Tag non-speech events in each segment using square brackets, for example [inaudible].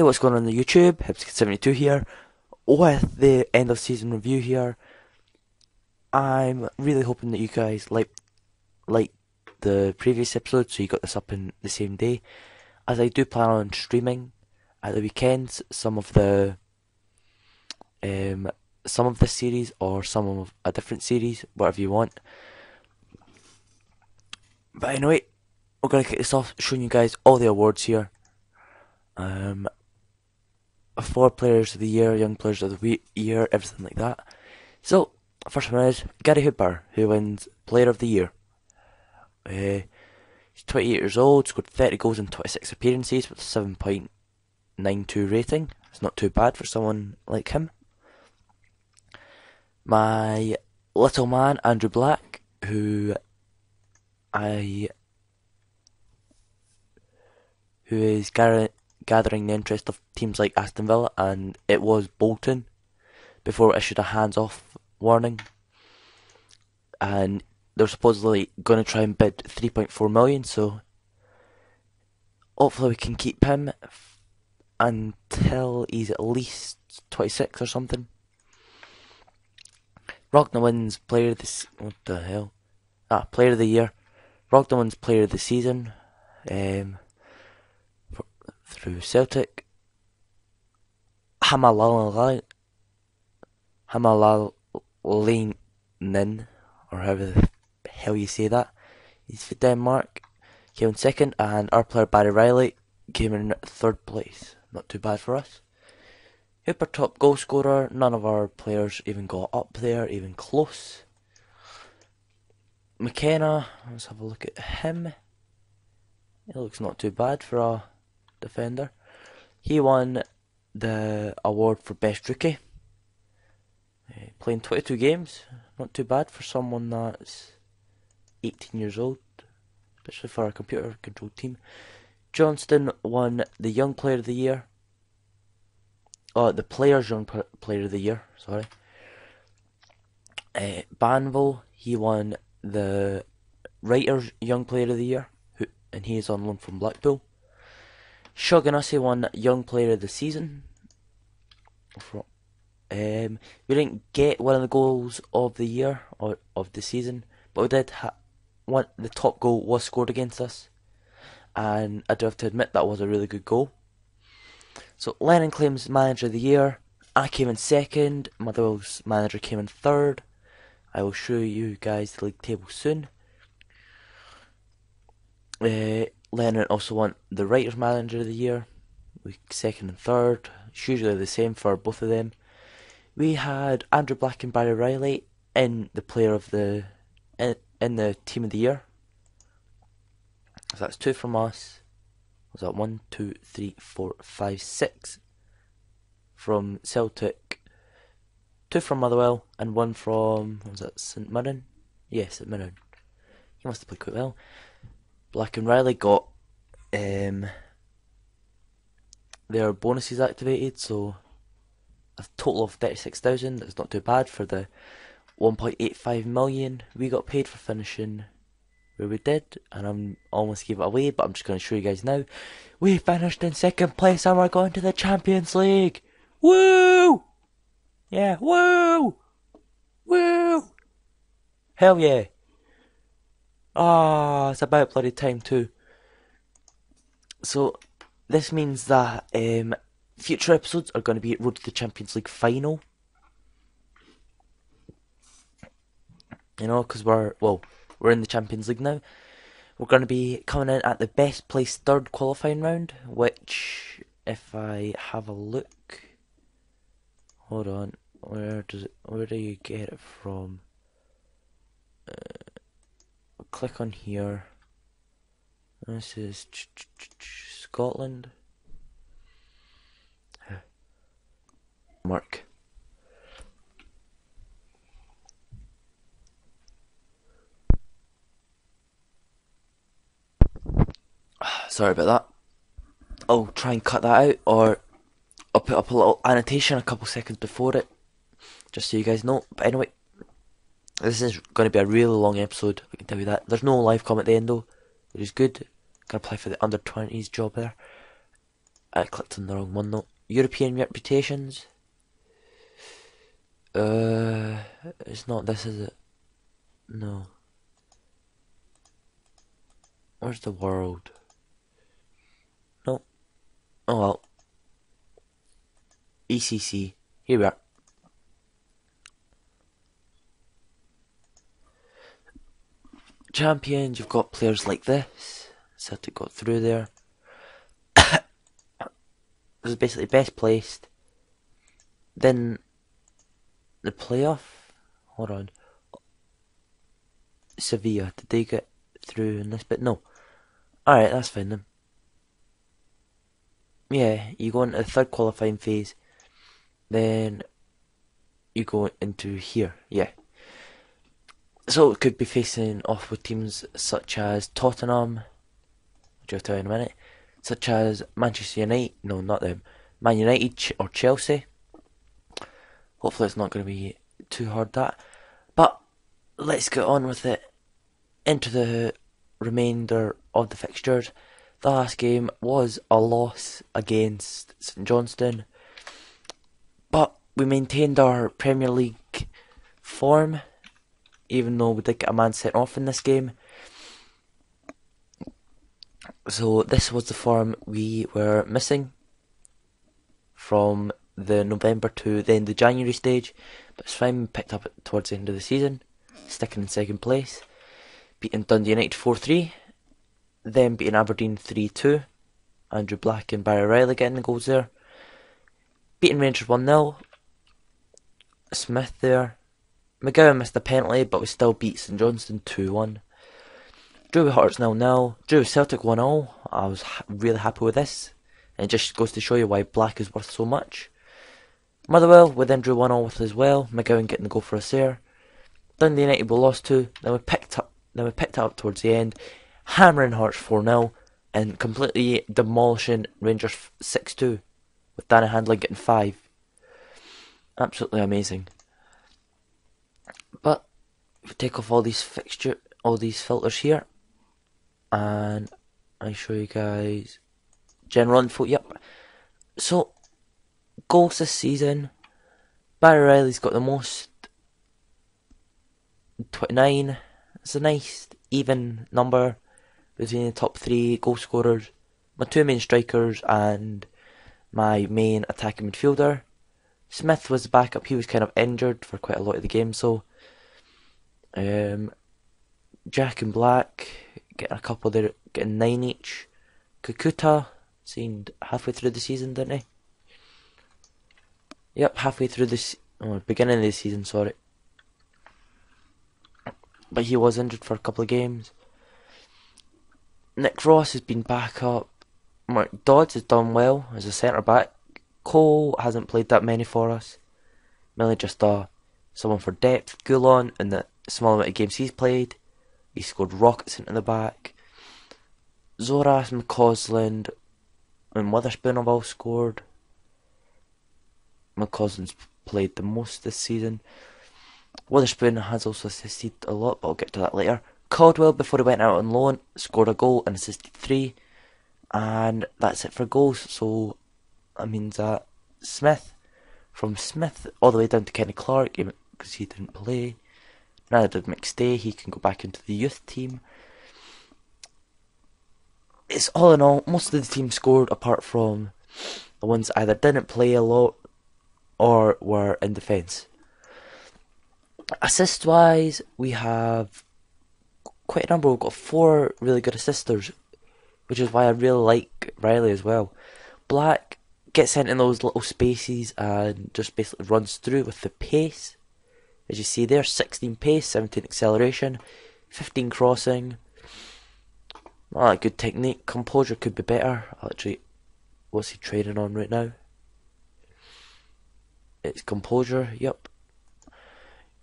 Hey, what's going on the YouTube? Hipskid72 here with the end of season review here. I'm really hoping that you guys like like the previous episode, so you got this up in the same day. As I do plan on streaming at the weekends some of the um some of this series or some of a different series, whatever you want. But anyway, we're gonna kick this off showing you guys all the awards here. Um, four players of the year, young players of the year, everything like that. So, first one is Gary Hooper, who wins Player of the Year. Uh, he's 28 years old, scored 30 goals in 26 appearances with a 7.92 rating. It's not too bad for someone like him. My little man, Andrew Black, who I who is gar- gathering the interest of teams like Aston Villa, and it was Bolton before it issued a hands-off warning, and they're supposedly going to try and bid 3.4 million. So hopefully we can keep him until he's at least 26 or something. Rogner wins player the what the hell? Ah, player of the year. Rogner wins player of the season. Um, through Celtic. Hamalala Hamalalainen, or however the hell you say that. He's for Denmark. Came in second, and our player Barry Riley came in third place. Not too bad for us. Hooper top goal scorer. None of our players even got up there, even close. McKenna, let's have a look at him. It looks not too bad for a defender. He won the award for best rookie. Uh, playing 22 games, not too bad for someone that's 18 years old, especially for a computer controlled team. Johnston won the Young Player of the Year. Oh, the Players Young Player of the Year, sorry. Uh, Banville, he won the Writers Young Player of the Year, who, and he is on loan from Blackpool. Shaughnessy won Young Player of the Season. Um, we didn't get one of the goals of the year or of the season, but we did have one. The top goal was scored against us, and I do have to admit that was a really good goal. So Lennon claims Manager of the Year. I came in second. Motherwell's manager came in third. I will show you guys the league table soon. Uh, Lennon also won the Writers Manager of the Year. Second and third. It's usually the same for both of them. We had Andrew Black and Barry Riley in the Player of the in, in the Team of the Year. So that's two from us. Was that one, two, three, four, five, six from Celtic, two from Motherwell, and one from was that St Mirren? Yes, St Mirren. He must have played quite well. Black and Riley got um, their bonuses activated, so a total of 36,000. That's not too bad for the 1.85 million we got paid for finishing where we did, and I'm almost gave it away, but I'm just going to show you guys now. We finished in second place and we're going to the Champions League. Woo! Yeah, woo! Woo! Hell yeah! Ah, oh, it's about bloody time too. So, this means that um, future episodes are going to be Road to the Champions League final. You know, because we're, well, we're in the Champions League now. We're going to be coming in at the best place third qualifying round, which, if I have a look, hold on, where does it, where do you get it from? Click on here. This is Scotland. Mark. [sighs] Sorry about that. I'll try and cut that out, or I'll put up a little annotation a couple seconds before it, just so you guys know. But anyway, this is going to be a really long episode, I can tell you that. There's no live comment at the end though, which is good. Gonna apply for the under 20s job there. I clicked on the wrong one though. European reputations. Uh, it's not this, is it? No. Where's the world? No. Oh well. ECC. Here we are. Champions, you've got players like this. Celtic got through there. [coughs] this is basically best placed. Then the playoff. Hold on. Sevilla, did they get through in this bit? No. Alright, that's fine then. Yeah, you go into the third qualifying phase, then you go into here, yeah. So it could be facing off with teams such as Tottenham, which I'll tell you in a minute, such as Manchester United, no, not them, Man United or Chelsea. Hopefully, it's not going to be too hard that. But let's get on with it. Into the remainder of the fixtures. The last game was a loss against St Johnstone, but we maintained our Premier League form, even though we did get a man sent off in this game. So this was the form we were missing from the November to then the January stage, but it's fine. Picked up towards the end of the season, sticking in second place, beating Dundee United four three, then beating Aberdeen three two. Andrew Black and Barry Riley getting the goals there. Beating Rangers one 0 Smith there. McGowan missed a penalty, but we still beat St Johnstone two one. Drew with Hearts 0 0. Drew with Celtic 1 0. I was ha- really happy with this. And it just goes to show you why Black is worth so much. Motherwell, we then drew 1 0 with as well. McGowan getting the goal for us there. Dundee United we lost 2. Then we picked up then we picked up towards the end. Hammering Hearts 4 0 and completely demolishing Rangers 6 2 with Danny Handling getting 5. Absolutely amazing. Take off all these fixture all these filters here and I show you guys general info. Yep. So goals this season, Barry Riley's got the most. Twenty nine. It's a nice even number between the top three goal scorers. My two main strikers and my main attacking midfielder. Smith was the backup. He was kind of injured for quite a lot of the game, so um, Jack and Black getting a couple there, getting nine each. Kakuta seemed halfway through the season, didn't he? Yep, halfway through this, oh, beginning of the season, sorry. But he was injured for a couple of games. Nick Ross has been back up. Mark Dodds has done well as a centre back. Cole hasn't played that many for us. Mainly just uh, someone for depth. Goulon in the small amount of games he's played. He scored rockets into the back. Zoras, McCausland, and Witherspoon have all scored. McCausland's played the most this season. Witherspoon has also assisted a lot, but I'll get to that later. Caldwell, before he went out on loan, scored a goal and assisted three. And that's it for goals. So that means that Smith, from Smith all the way down to Kenny Clark, because he didn't play. Neither did day. He can go back into the youth team. It's all in all, most of the team scored apart from the ones either didn't play a lot or were in defence. Assist wise, we have quite a number. We've got four really good assisters, which is why I really like Riley as well. Black gets sent in those little spaces and just basically runs through with the pace. As you see there, 16 pace, 17 acceleration, 15 crossing. Not that good technique. Composure could be better. Actually, what's he trading on right now? It's composure, yep.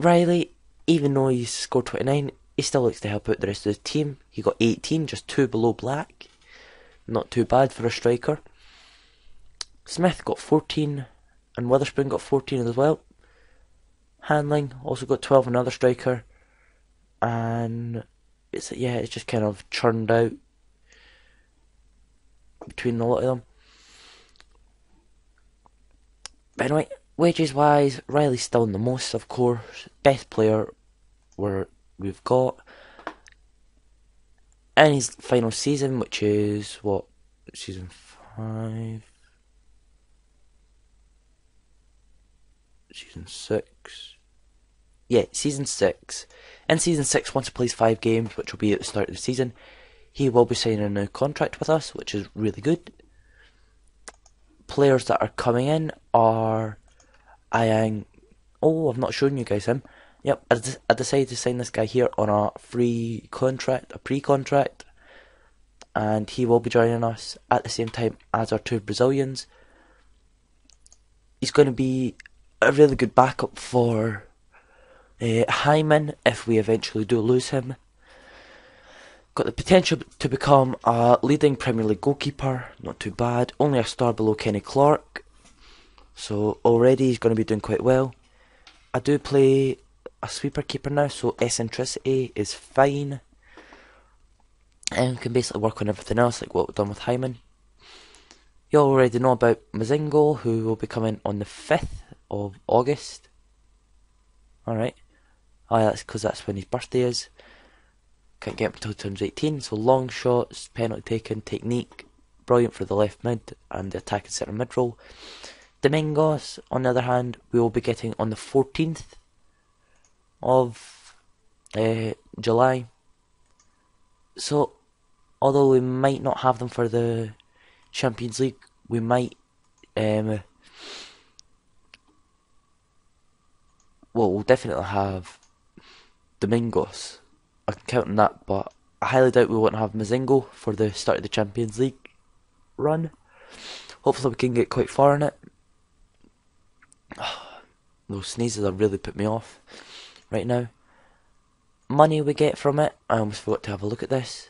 Riley, even though he scored 29, he still looks to help out the rest of the team. He got 18, just two below Black. Not too bad for a striker. Smith got 14, and Witherspoon got 14 as well. Handling also got 12, another striker. And it's yeah, it's just kind of churned out between a lot of them. But anyway, wages wise, Riley's still in the most, of course. Best player where we've got. In his final season, which is what season five, season six. Yeah, season six. In season six, once he plays five games, which will be at the start of the season, he will be signing a new contract with us, which is really good. Players that are coming in are Ayang. Oh, I've not shown you guys him. Yep, I, d- I decided to sign this guy here on a free contract, a pre-contract, and he will be joining us at the same time as our two Brazilians. He's going to be a really good backup for uh, Hyman if we eventually do lose him. Got the potential to become a leading Premier League goalkeeper, not too bad. Only a star below Kenny Clark, so already he's going to be doing quite well. I do play a sweeper keeper now, so eccentricity is fine. And can basically work on everything else, like what we've done with Hyman. You already know about Mazingo, who will be coming on the 5th of August. Alright. Oh, that's because that's when his birthday is. Can't get him until he turns 18, so long shots, penalty taken, technique, brilliant for the left mid and the attacking centre mid role. Domingos, on the other hand, we will be getting on the 14th of uh, July. So, although we might not have them for the Champions League, we might. Um, well, we'll definitely have Domingos. I can count on that, but I highly doubt we won't have Mazingo for the start of the Champions League run. Hopefully, we can get quite far in it. [sighs] Those sneezes have really put me off right now. Money we get from it, I almost forgot to have a look at this.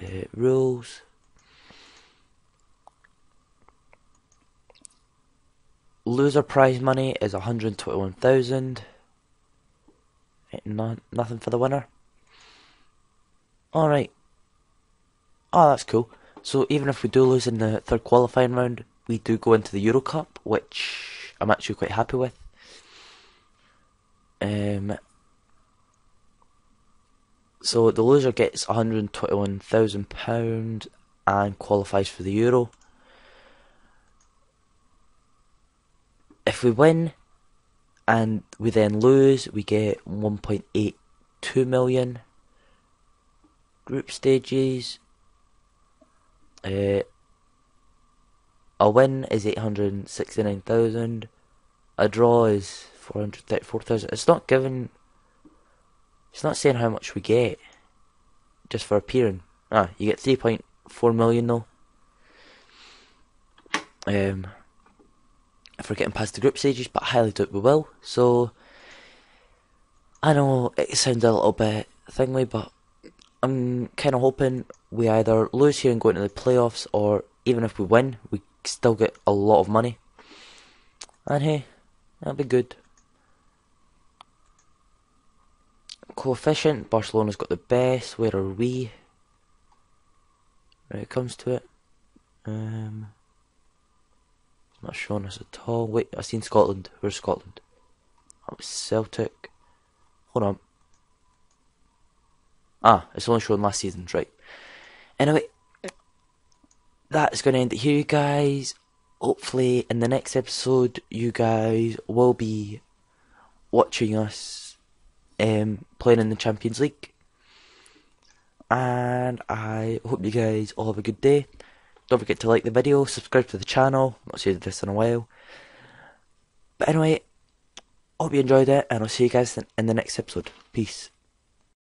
Uh, rules. Loser prize money is 121,000. No, nothing for the winner. Alright. Oh, that's cool. So even if we do lose in the third qualifying round, we do go into the Euro Cup, which I'm actually quite happy with. Um, so the loser gets £121,000 and qualifies for the Euro. If we win and we then lose, we get 1.82 million. Group stages. Uh, a win is 869,000. A draw is 434,000. It's not given. It's not saying how much we get just for appearing. Ah, you get 3.4 million though. Um, if we're getting past the group stages, but I highly doubt we will. So, I know it sounds a little bit thingy, but I'm kind of hoping we either lose here and go into the playoffs, or even if we win, we still get a lot of money. And hey, that'd be good. Coefficient, Barcelona's got the best. Where are we? When it comes to it. Um, not showing us at all. Wait, I seen Scotland. Where's Scotland? That was Celtic. Hold on. Ah, it's only showing last season's, right. Anyway, that's going to end it here, you guys. Hopefully, in the next episode, you guys will be watching us um, playing in the Champions League. And I hope you guys all have a good day. Don't forget to like the video, subscribe to the channel. Not said this in a while. But anyway, hope you enjoyed it, and I'll see you guys in the next episode. Peace.